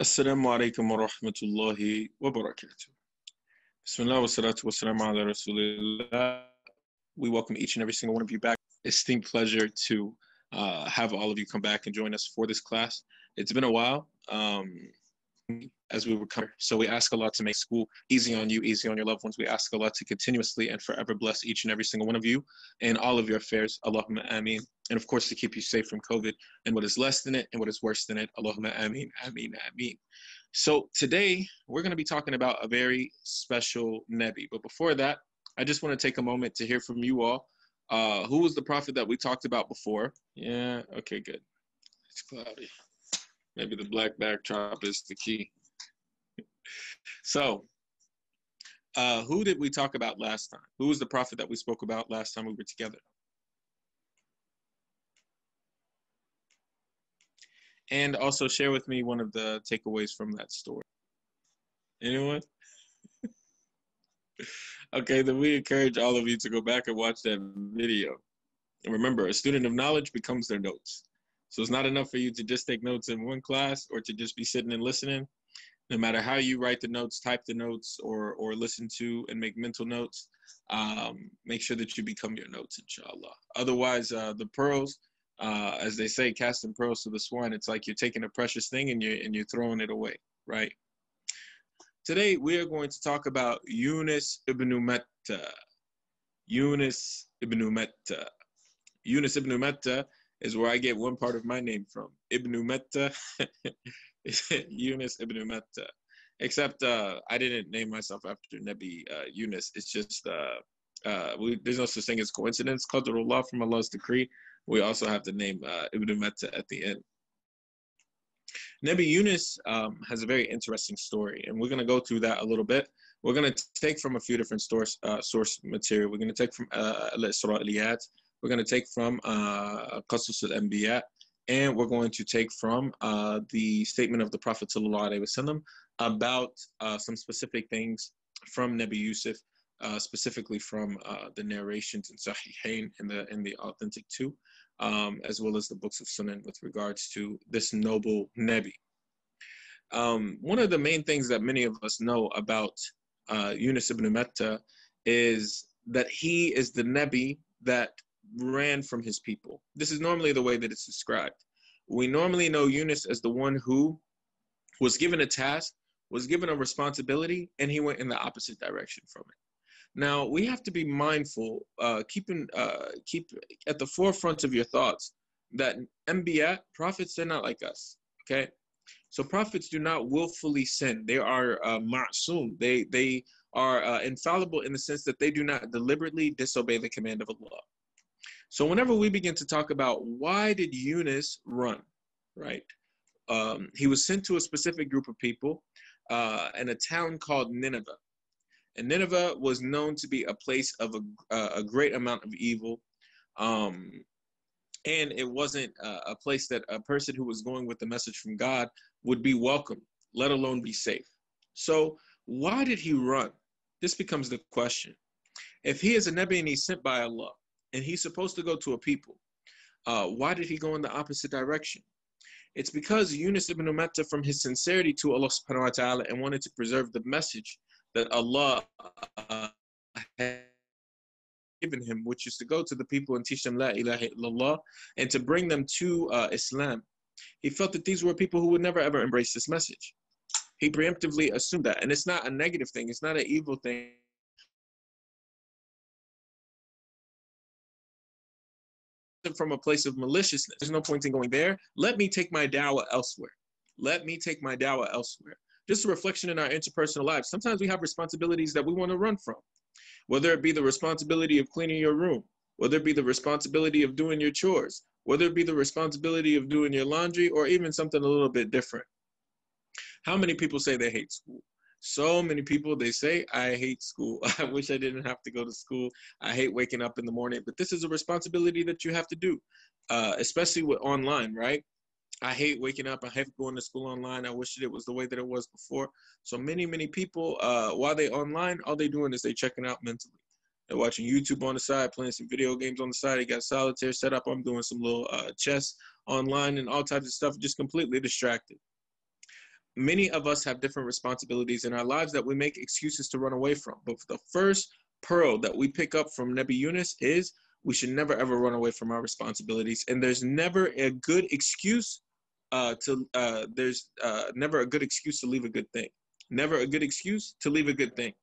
السلام عليكم ورحمة الله وبركاته. Bismillah wa salatu wa salam ala rasulillah. We welcome each and every single one of you back. Esteemed pleasure to uh, have all of you come back and join us for this class. It's been a while um, as we recover. So we ask Allah to make school easy on you, easy on your loved ones. We ask Allah to continuously and forever bless each and every single one of you and all of your affairs. Allahumma ameen. And of course, to keep you safe from COVID and what is less than it and what is worse than it. Allahumma ameen, ameen, ameen. So today we're going to be talking about a very special Nebi. But before that, I just want to take a moment to hear from you all. Uh, who was the prophet that we talked about before? Yeah, okay, good. It's cloudy. Maybe the black backdrop is the key. so, uh, who did we talk about last time? Who was the prophet that we spoke about last time we were together? And also share with me one of the takeaways from that story. Anyone? okay, then we encourage all of you to go back and watch that video. And remember, a student of knowledge becomes their notes. So it's not enough for you to just take notes in one class or to just be sitting and listening. No matter how you write the notes, type the notes, or or listen to and make mental notes, um, make sure that you become your notes, inshallah. Otherwise, uh, the pearls, uh, as they say, casting pearls to the swine. It's like you're taking a precious thing and you're and you're throwing it away, right? Today we are going to talk about Yunus ibn Matta. Yunus ibn Matta. Yunus ibn Matta is where I get one part of my name from. Ibn Matta, Yunus ibn Matta. Except uh, I didn't name myself after Nabi uh, Yunus. It's just uh, uh, we, there's no such thing as coincidence. Qadarullah from Allah's decree. We also have the name uh, Ibn Matta at the end. Nabi Yunus um, has a very interesting story, and we're going to go through that a little bit. We're going to take from a few different source uh, source material. We're going to take from uh, Al-Isra'iliyat, we're going to take from uh, Qasas al-Anbiya, and we're going to take from uh, the statement of the Prophet ﷺ about uh, some specific things from Nabi Yusuf, specifically from the narrations in Sahihain in the in the authentic two, um, as well as the books of Sunan with regards to this noble Nebi. Um, one of the main things that many of us know about uh, Yunus ibn Matta is that he is the Nebi that ran from his people. This is normally the way that it's described. We normally know Yunus as the one who was given a task, was given a responsibility, and he went in the opposite direction from it. Now we have to be mindful, uh, keeping uh, keep at the forefront of your thoughts that Anbiya prophets they're not like us. Okay, so prophets do not willfully sin. They are uh, ma'soom. They they are uh, infallible in the sense that they do not deliberately disobey the command of Allah. So whenever we begin to talk about why did Yunus run, right? Um, he was sent to a specific group of people uh, in a town called Nineveh. And Nineveh was known to be a place of a, uh, a great amount of evil. Um, and it wasn't uh, a place that a person who was going with the message from God would be welcome, let alone be safe. So why did he run? This becomes the question. If he is a Nebi and he's sent by Allah, and he's supposed to go to a people. Uh, why did he go in the opposite direction? It's because Yunus ibn Umatta, from his sincerity to Allah subhanahu wa ta'ala, and wanted to preserve the message that Allah uh, had given him, which is to go to the people and teach them La ilaha illallah and to bring them to uh, Islam. He felt that these were people who would never ever embrace this message. He preemptively assumed that. And it's not a negative thing, it's not an evil thing from a place of maliciousness. There's no point in going there. Let me take my dawah elsewhere. Let me take my dawah elsewhere. Just a reflection in our interpersonal lives. Sometimes we have responsibilities that we want to run from, whether it be the responsibility of cleaning your room, whether it be the responsibility of doing your chores, whether it be the responsibility of doing your laundry, or even something a little bit different. How many people say they hate school? so many people they say i hate school i wish i didn't have to go to school i hate waking up in the morning but this is a responsibility that you have to do uh, especially with online right i hate waking up. I hate going to school online. I wish it was the way that it was before. So many many people uh, while they online all they doing is they checking out mentally. They're watching youtube on the side playing some video games on the side. They got solitaire set up. I'm doing some little uh, chess online and all types of stuff just completely distracted. Many of us have different responsibilities in our lives that we make excuses to run away from. But the first pearl that we pick up from Nebi Yunus is we should never ever run away from our responsibilities. And there's never a good excuse uh, to uh, there's uh, never a good excuse to leave a good thing. Never a good excuse to leave a good thing.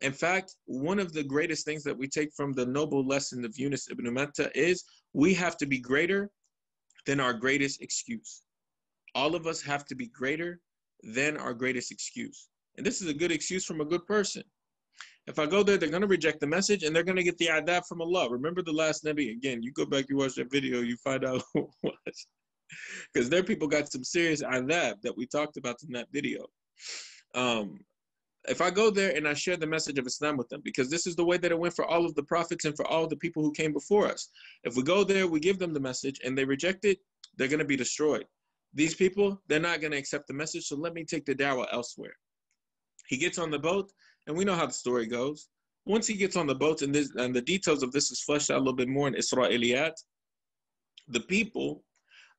In fact, one of the greatest things that we take from the noble lesson of Yunus ibn Matta is we have to be greater than our greatest excuse. All of us have to be greater than our greatest excuse. And this is a good excuse from a good person. If I go there, they're going to reject the message and they're going to get the adhab from Allah. Remember the last Nabi? Again, you go back, you watch that video, you find out who it was. Because their people got some serious adhab that we talked about in that video. Um, if I go there and I share the message of Islam with them, because this is the way that it went for all of the prophets and for all the people who came before us. If we go there, we give them the message and they reject it, they're going to be destroyed. These people, they're not going to accept the message, so let me take the dawah elsewhere. He gets on the boat and we know how the story goes. Once he gets on the boat, and, this, and the details of this is fleshed out a little bit more in Israeliyat, the people,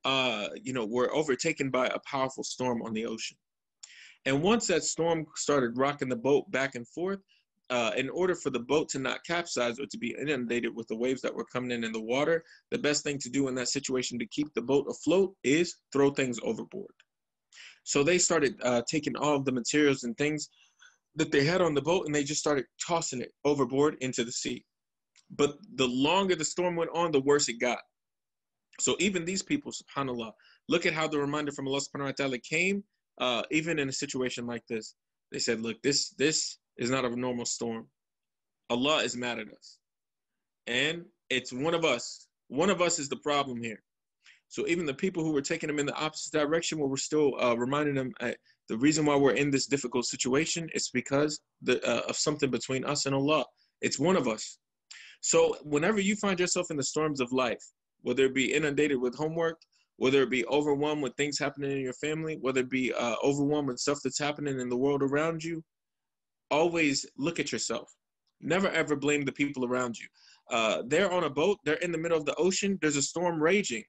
uh, you know, were overtaken by a powerful storm on the ocean. And once that storm started rocking the boat back and forth, uh, in order for the boat to not capsize or to be inundated with the waves that were coming in in the water, the best thing to do in that situation to keep the boat afloat is throw things overboard. So they started uh, taking all of the materials and things that they had on the boat and they just started tossing it overboard into the sea. But the longer the storm went on, the worse it got. So even these people, subhanAllah, look at how the reminder from Allah subhanahu wa ta'ala came, uh, even in a situation like this. They said, look, this this is not a normal storm. Allah is mad at us. And it's one of us. One of us is the problem here. So even the people who were taking them in the opposite direction, where we're still uh, reminding them, uh, the reason why we're in this difficult situation is because the, uh, of something between us and Allah. It's one of us. So whenever you find yourself in the storms of life, whether it be inundated with homework, whether it be overwhelmed with things happening in your family, whether it be uh, overwhelmed with stuff that's happening in the world around you, always look at yourself. Never ever blame the people around you. Uh, they're on a boat, they're in the middle of the ocean, there's a storm raging.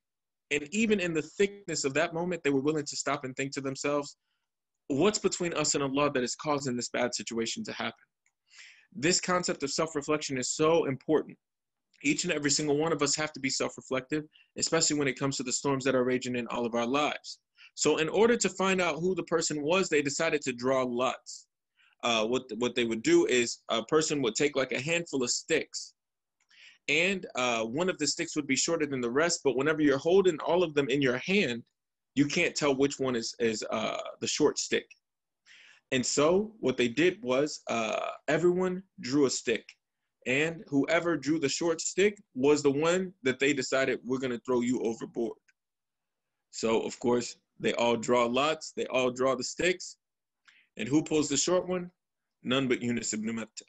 And even in the thickness of that moment, they were willing to stop and think to themselves, what's between us and Allah that is causing this bad situation to happen? This concept of self reflection is so important. Each and every single one of us have to be self reflective, especially when it comes to the storms that are raging in all of our lives. So, in order to find out who the person was, they decided to draw lots. Uh, what, what they would do is a person would take like a handful of sticks and uh, one of the sticks would be shorter than the rest but whenever you're holding all of them in your hand you can't tell which one is is uh, the short stick. And so what they did was uh, everyone drew a stick, and whoever drew the short stick was the one that they decided we're gonna throw you overboard. So of course they all draw lots, they all draw the sticks, and who pulls the short one? None but Yunus ibn Matta.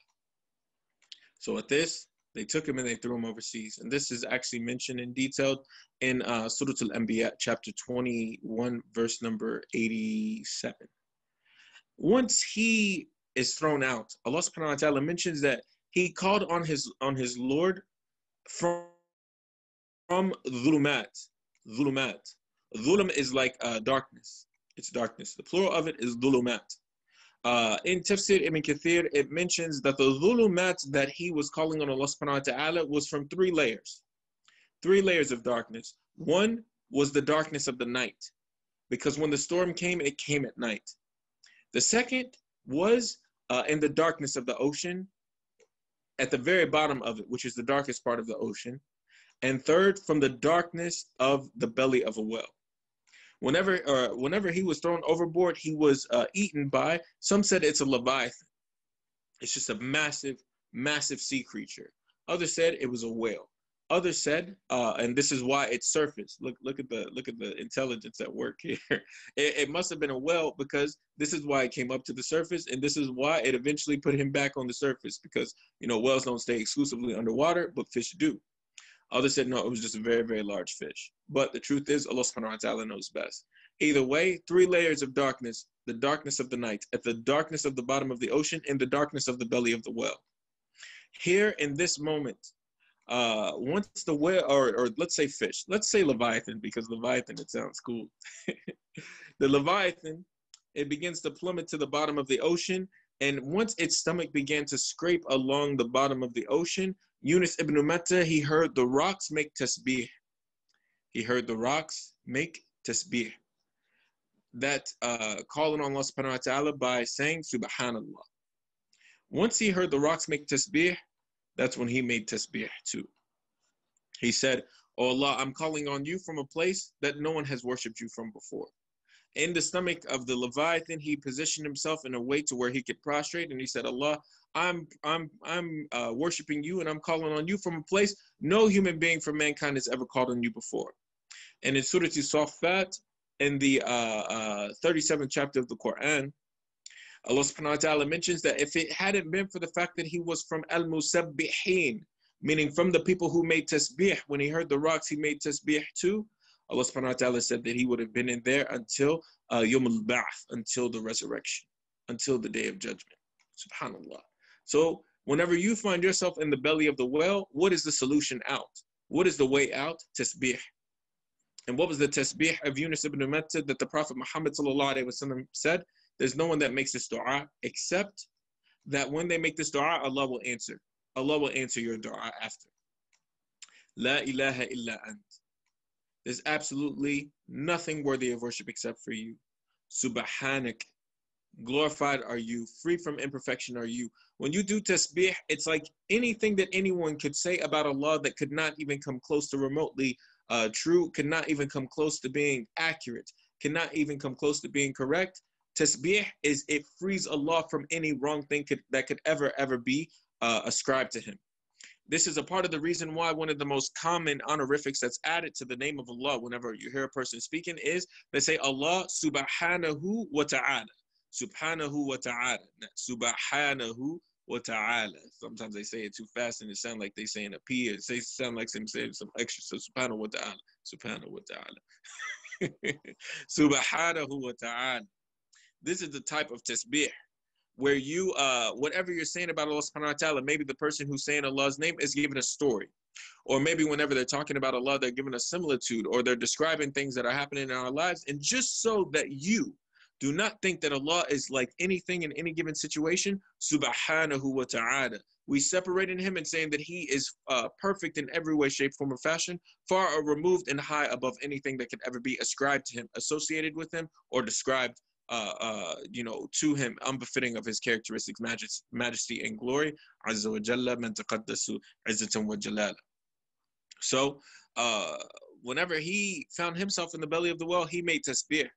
So at this, they took him and they threw him overseas. And this is actually mentioned in detail in uh, Surah Al-Anbiya, chapter 21, verse number 87. Once he is thrown out, Allah subhanahu wa ta'ala mentions that he called on his on his Lord from from dhulumat. Dhulumat. Dhulum is like uh, darkness. It's darkness. The plural of it is dhulumat. Uh, in Tafsir Ibn Kathir, it mentions that the dhulumat that he was calling on Allah subhanahu wa ta'ala was from three layers. Three layers of darkness. One was the darkness of the night, because when the storm came, it came at night. The second was uh, in the darkness of the ocean, at the very bottom of it, which is the darkest part of the ocean. And third, from the darkness of the belly of a well whenever uh, whenever he was thrown overboard, he was uh, eaten by. Some said it's a leviathan. It's just a massive, massive sea creature. Others said it was a whale. Others said, uh, and this is why it surfaced. Look, look at the look at the intelligence at work here. it, it must have been a well because this is why it came up to the surface, and this is why it eventually put him back on the surface because you know whales don't stay exclusively underwater, but fish do. Others said no, it was just a very, very large fish. But the truth is, Allah subhanahu wa ta'ala knows best. Either way, three layers of darkness the darkness of the night, at the darkness of the bottom of the ocean, and the darkness of the belly of the well. Here in this moment, uh, once the whale, or, or let's say fish, let's say Leviathan, because Leviathan, it sounds cool. the Leviathan, it begins to plummet to the bottom of the ocean. And once its stomach began to scrape along the bottom of the ocean, Yunus ibn Matta, he heard the rocks make tasbih. He heard the rocks make tasbih. That uh, calling on Allah subhanahu wa ta'ala by saying Subhanallah. Once he heard the rocks make tasbih, that's when he made tasbih too. He said, Oh Allah, I'm calling on you from a place that no one has worshipped you from before. In the stomach of the Leviathan, he positioned himself in a way to where he could prostrate, and he said, Allah, I'm I'm I'm uh, worshiping you, and I'm calling on you from a place no human being from mankind has ever called on you before. And in Surah Safat, in the uh, uh, 37th chapter of the Quran, Allah subhanahu wa ta'ala mentions that if it hadn't been for the fact that he was from Al Musabbihin, meaning from the people who made tasbih. When he heard the rocks, he made tasbih too. Allah subhanahu wa ta'ala said that he would have been in there until uh, Yom al until the resurrection, until the day of judgment. Subhanallah. So whenever you find yourself in the belly of the well, what is the solution out? What is the way out? Tasbih. And what was the tasbih of Yunus ibn Matta that the Prophet Muhammad said? There's no one that makes this dua except that when they make this dua, Allah will answer. Allah will answer your dua after. La ilaha illa ant. There's absolutely nothing worthy of worship except for you. Subhanak. Glorified are you. Free from imperfection are you. When you do tasbih, it's like anything that anyone could say about Allah that could not even come close to remotely uh, true, could not even come close to being accurate, cannot even come close to being correct. Tasbih is it frees Allah from any wrong thing could, that could ever, ever be uh, ascribed to him. This is a part of the reason why one of the most common honorifics that's added to the name of Allah whenever you hear a person speaking is they say Allah subhanahu wa ta'ala. Subhanahu wa ta'ala. Subhanahu wa ta'ala. Sometimes they say it too fast and it sounds like they saying a P. It says sound like them saying some extra. So subhanahu wa ta'ala. Subhanahu wa ta'ala. subhanahu wa ta'ala. This is the type of tasbih where you uh whatever you're saying about Allah subhanahu wa ta'ala, maybe the person who's saying Allah's name is giving a story. Or maybe whenever they're talking about Allah, they're giving a similitude or they're describing things that are happening in our lives. And just so that you do not think that Allah is like anything in any given situation, subhanahu wa ta'ala. We separated him and saying that he is uh, perfect in every way, shape, form, or fashion, far or removed and high above anything that could ever be ascribed to him, associated with him, or described uh, uh, you know, to him, unbefitting of his characteristics, majesty, majesty and glory. So, uh, whenever he found himself in the belly of the well, he made tasbih.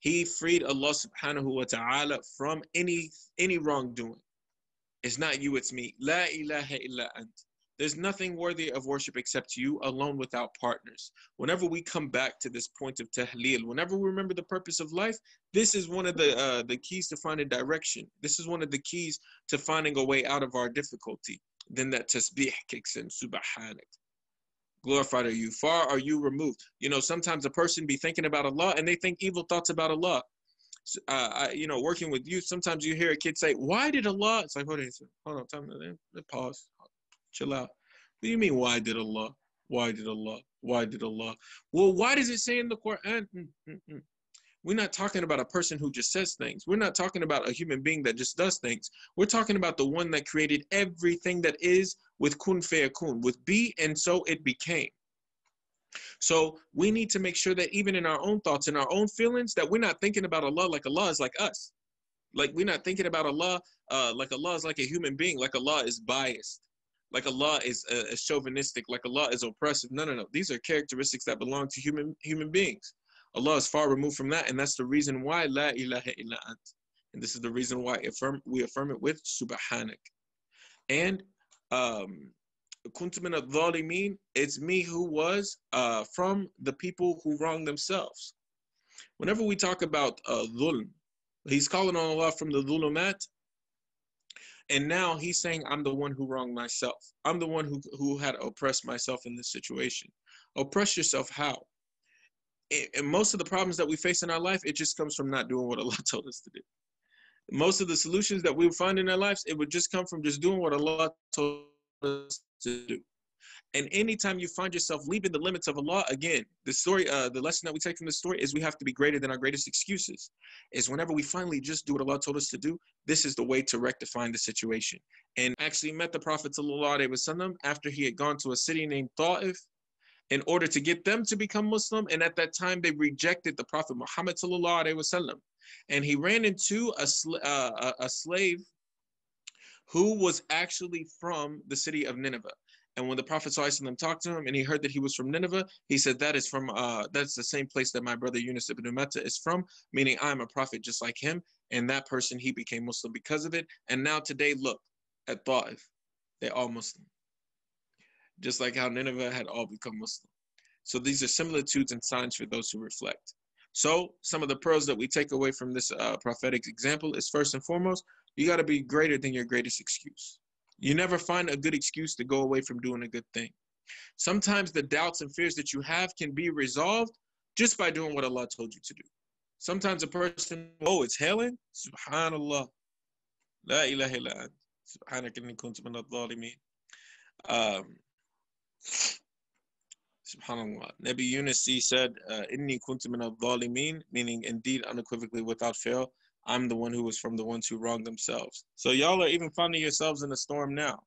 He freed Allah subhanahu wa ta'ala from any any wrongdoing. It's not you, it's me. La ilaha illa ant. There's nothing worthy of worship except you alone without partners. Whenever we come back to this point of tahleel, whenever we remember the purpose of life, this is one of the uh, the keys to finding direction. This is one of the keys to finding a way out of our difficulty. Then that tasbih kicks in, subhanak. Glorified are you. Far are you removed. You know, sometimes a person be thinking about Allah and they think evil thoughts about Allah. Uh, I, you know, working with you, sometimes you hear a kid say, "Why did Allah?" It's like, hold on, hold on, time pause chill out. What do you mean, why did Allah? Why did Allah? Why did Allah? Well, why does it say in the Quran? Mm-mm. We're not talking about a person who just says things. We're not talking about a human being that just does things. We're talking about the one that created everything that is with kun fayakun, with be and so it became. So we need to make sure that even in our own thoughts and our own feelings, that we're not thinking about Allah like Allah is like us. Like we're not thinking about Allah uh, like Allah is like a human being, like Allah is biased like Allah is uh, is chauvinistic, like Allah is oppressive. No, no, no. These are characteristics that belong to human human beings. Allah is far removed from that, and that's the reason why La ilaha illa ant. And this is the reason why affirm, we affirm it with Subhanak. And um, kuntum it's me who was uh, from the people who wronged themselves. Whenever we talk about uh, dhulm, he's calling on Allah from the dhulumat and now he's saying, I'm the one who wronged myself. I'm the one who, who had oppressed myself in this situation. Oppress yourself how? And most of the problems that we face in our life, it just comes from not doing what Allah told us to do. Most of the solutions that we find in our lives, it would just come from just doing what Allah told us to do. And anytime you find yourself leaving the limits of Allah, again, the story, uh, the lesson that we take from the story is we have to be greater than our greatest excuses. Is whenever we finally just do what Allah told us to do, this is the way to rectifying the situation. And actually met the Prophet after he had gone to a city named Ta'if in order to get them to become Muslim. And at that time, they rejected the Prophet Muhammad wasallam. And he ran into a, sl- uh, a, a slave who was actually from the city of Nineveh. And when the Prophet ﷺ talked to him and he heard that he was from Nineveh, he said, That is from uh that's the same place that my brother Yunus ibn Umatta is from, meaning I'm a prophet just like him. And that person he became Muslim because of it. And now today, look at Ta'if. They're all Muslim. Just like how Nineveh had all become Muslim. So these are similitudes and signs for those who reflect. So some of the pearls that we take away from this uh, prophetic example is first and foremost, you got to be greater than your greatest excuse. You never find a good excuse to go away from doing a good thing. Sometimes the doubts and fears that you have can be resolved just by doing what Allah told you to do. Sometimes a person, oh, it's hailing? Subhanallah. La ilaha illa Subhanaka inni kuntu min Um, Subhanallah. Nabi Yunus said, uh, Inni kuntu min al meaning indeed unequivocally without fail, I'm the one who was from the ones who wronged themselves. So y'all are even finding yourselves in a storm now.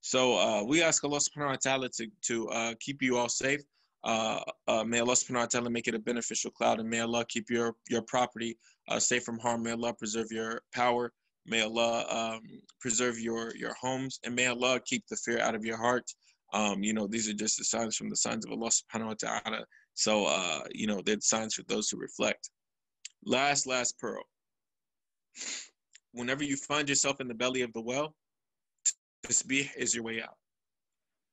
So uh, we ask Allah subhanahu wa ta'ala to, to uh, keep you all safe. Uh, uh, may Allah subhanahu wa ta'ala make it a beneficial cloud and may Allah keep your, your property uh, safe from harm. May Allah preserve your power. May Allah um, preserve your, your homes and may Allah keep the fear out of your heart. Um, you know, these are just the signs from the signs of Allah subhanahu wa ta'ala. So, uh, you know, they're signs for those who reflect. Last, last pearl whenever you find yourself in the belly of the well, tasbih is your way out.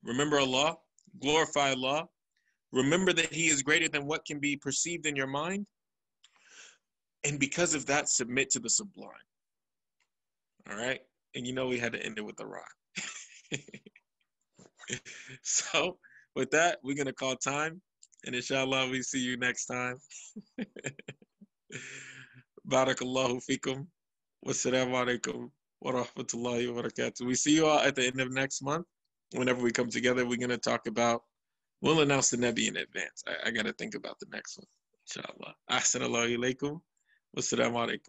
Remember Allah, glorify Allah, remember that He is greater than what can be perceived in your mind, and because of that, submit to the sublime. All right? And you know we had to end it with a rock. so, with that, we're going to call time, and inshallah, we see you next time. Barakallahu fikum. Wassalamu alaikum wa rahmatullahi wa barakatuh. We see you all at the end of next month. Whenever we come together, we're going to talk about, we'll announce the Nabi in advance. I, I got to think about the next one. Inshallah. Ahsan Allahu alaikum. Wassalamu alaikum.